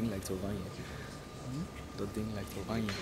think like Sylvania. Hmm? Don't think like Sylvania.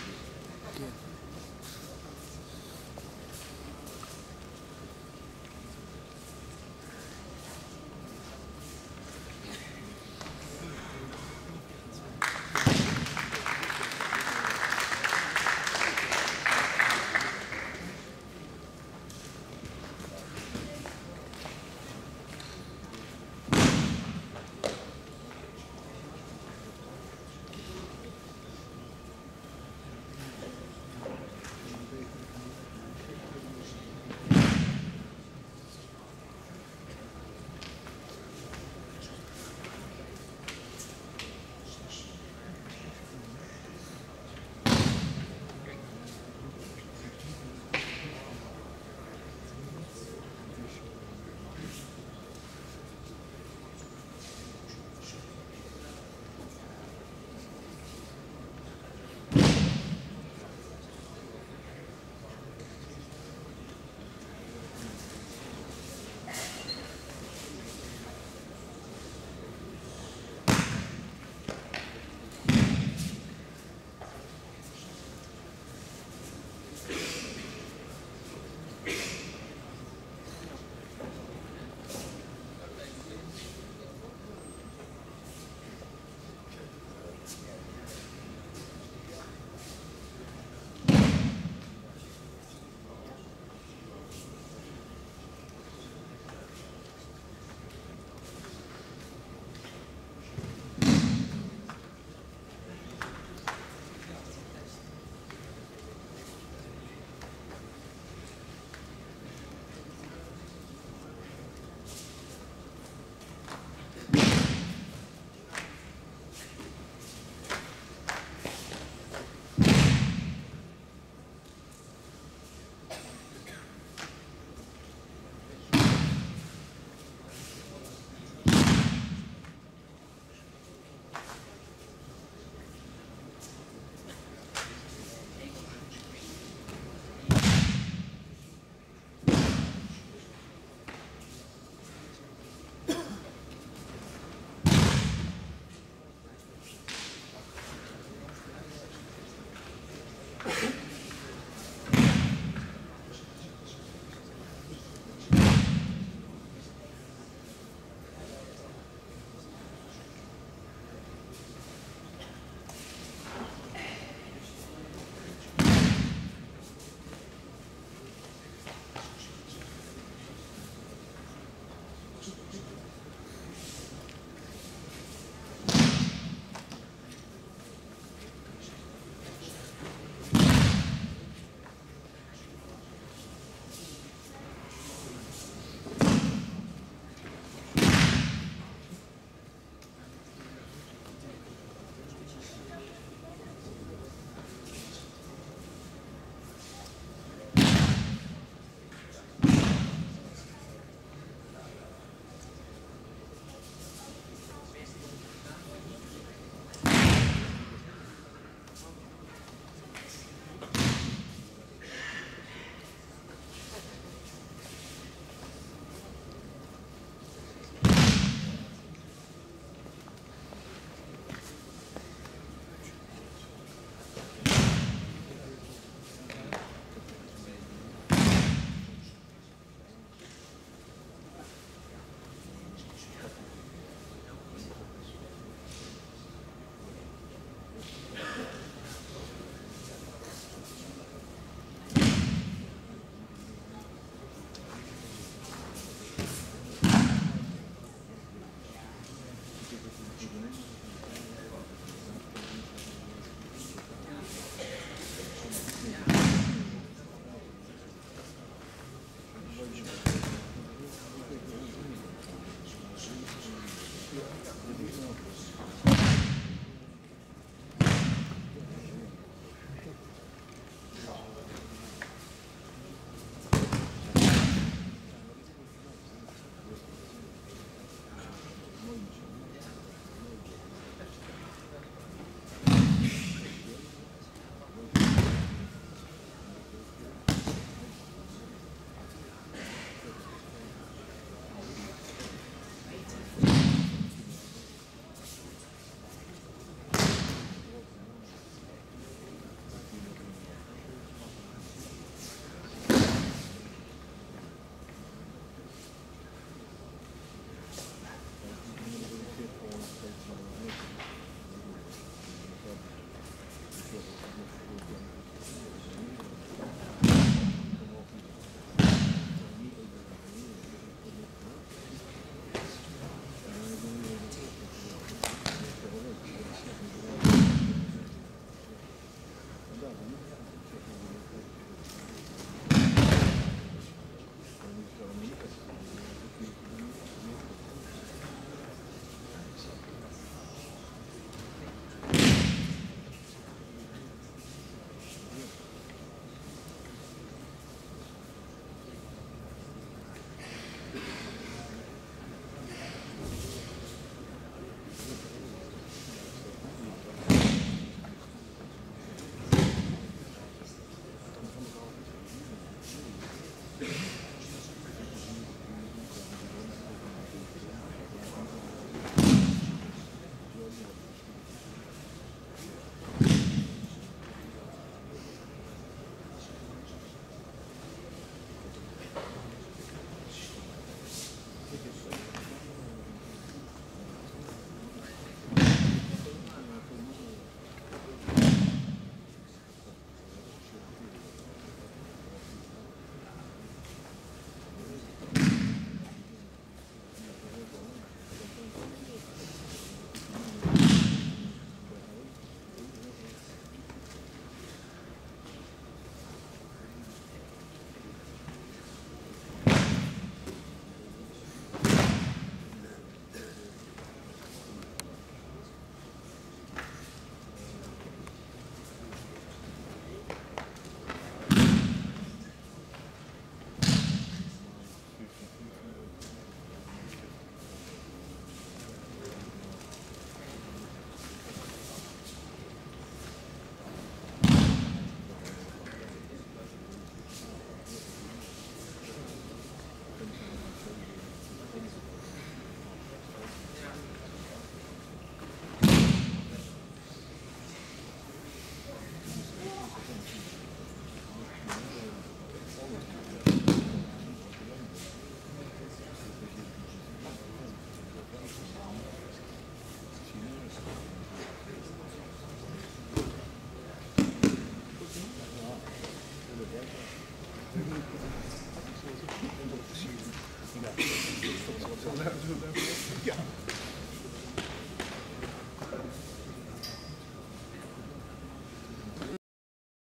Yeah.